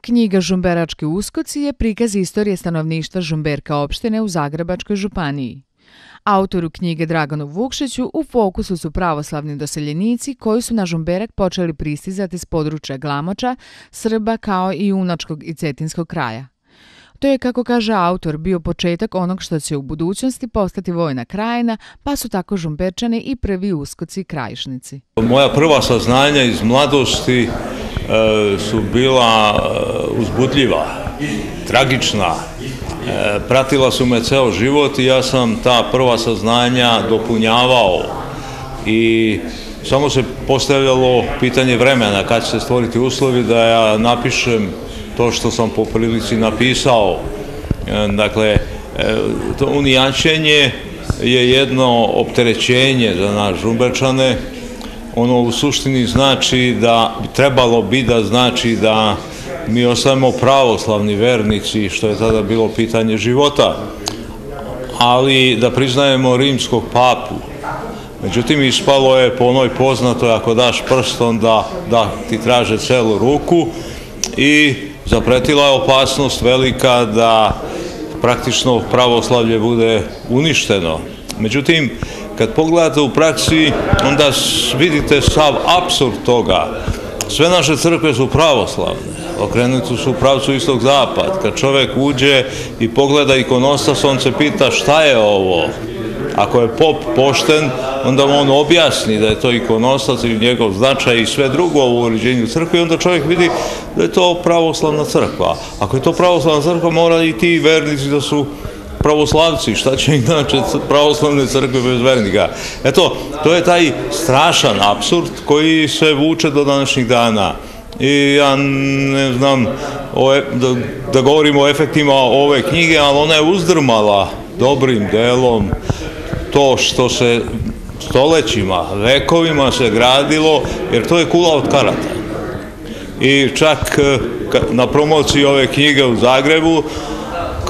Knjiga Žumberački uskoci je prikaz istorije stanovništva Žumberka opštine u Zagrebačkoj županiji. Autoru knjige Draganu Vukšiću u fokusu su pravoslavni doseljenici koji su na Žumberak počeli pristizati s područja Glamoča, Srba kao i Unačkog i Cetinskog kraja. To je, kako kaže autor, bio početak onog što će u budućnosti postati vojna krajina, pa su tako žumberčani i prvi uskoci krajišnici. Moja prva saznanja iz mladosti su bila e, uzbudljiva, tragična. E, pratila su me ceo život i ja sam ta prva saznanja dopunjavao i samo se postavljalo pitanje vremena kad će se stvoriti uslovi da ja napišem to što sam po prilici napisao. E, dakle, e, to unijačenje je jedno opterećenje za nas žumberčane. Ono u suštini znači da trebalo bi da znači da mi ostajemo pravoslavni vernici, što je tada bilo pitanje života, ali da priznajemo rimskog papu. Međutim, ispalo je po onoj poznatoj, ako daš prstom, da, da ti traže celu ruku i zapretila je opasnost velika da praktično pravoslavlje bude uništeno. Međutim, kad pogledate u praksi, onda vidite sav absurd toga. Sve naše crkve su pravoslavne, okrenuti su u pravcu istog zapad. Kad čovek uđe i pogleda ikonostas, on se pita šta je ovo? Ako je pop pošten, onda on objasni da je to ikonostac i njegov značaj i sve drugo u uređenju crkve i onda čovjek vidi da je to pravoslavna crkva. Ako je to pravoslavna crkva, mora i ti vernici da su pravoslavci, šta će inače pravoslavne crkve bez vernika. Eto, to je taj strašan absurd koji se vuče do današnjih dana. I ja ne znam o, da, da govorim o efektima ove knjige, ali ona je uzdrmala dobrim delom to što se stolećima, vekovima se gradilo, jer to je kula od karata. I čak e, na promociji ove knjige u Zagrebu,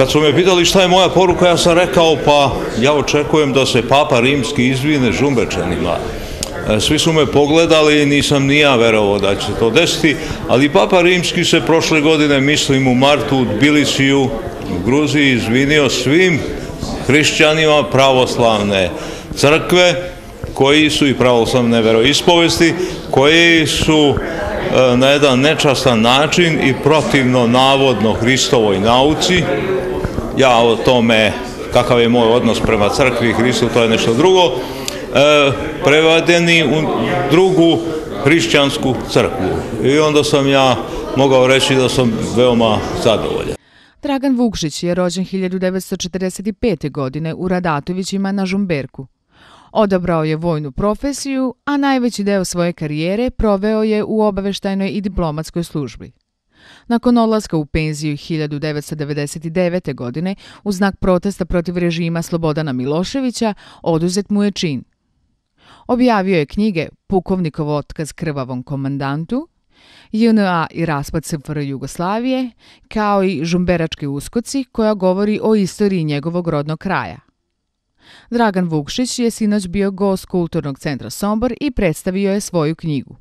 kad su me pitali šta je moja poruka, ja sam rekao pa ja očekujem da se Papa Rimski izvine žumbečanima. E, svi su me pogledali i nisam ni ja verovao da će to desiti, ali Papa Rimski se prošle godine, mislim u martu u Tbilisiju, u Gruziji, izvinio svim hrišćanima pravoslavne crkve, koji su i pravoslavne veroispovesti, koji su na jedan nečastan način i protivno navodno Hristovoj nauci, ja o tome kakav je moj odnos prema crkvi i Hristu, to je nešto drugo, e, prevadeni u drugu hrišćansku crkvu. I onda sam ja mogao reći da sam veoma zadovoljan. Dragan Vukšić je rođen 1945. godine u Radatovićima na Žumberku. Odabrao je vojnu profesiju, a najveći deo svoje karijere proveo je u obaveštajnoj i diplomatskoj službi. Nakon odlaska u penziju 1999. godine, u znak protesta protiv režima Slobodana Miloševića, oduzet mu je čin. Objavio je knjige Pukovnikov otkaz krvavom komandantu, JNA i raspad SFR Jugoslavije, kao i Žumberački uskoci koja govori o istoriji njegovog rodnog kraja. Dragan Vukšić je sinoć bio gost Kulturnog centra Sombor i predstavio je svoju knjigu.